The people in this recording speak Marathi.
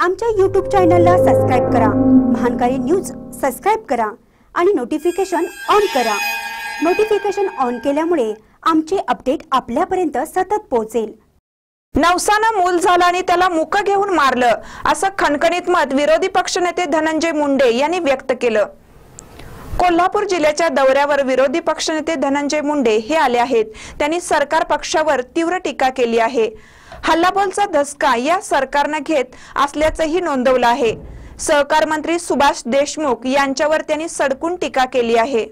आमच्या यूट्यूब चॅनलला सबस्क्राईब करा. महानकारी न्यूज सबस्क्राईब करा आणि नोटिफिकेशन ऑन करा. नोटिफिकेशन ऑन केल्यामुळे आमचे अपडेट आपल्यापर्यंत सतत पोहोचेल. नवसानं मूल झालं आणि त्याला मुक घेऊन मारलं असं खणखणीत मत विरोधी पक्षनेते धनंजय मुंडे यांनी व्यक्त केलं. कोल्हापूर जिल्ह्याच्या दौऱ्यावर विरोधी पक्षनेते धनंजय मुंडे हे आले आहेत. त्यांनी सरकार पक्षावर तीव्र टीका केली आहे. हल्लाबोलचा धसका या सरकारनं घेत असल्याचंही नोंदवलं आहे. सहकार मंत्री सुभाष देशमुख यांच्यावर त्यांनी सडकून टीका केली आहे.